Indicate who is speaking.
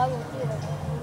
Speaker 1: Lalu.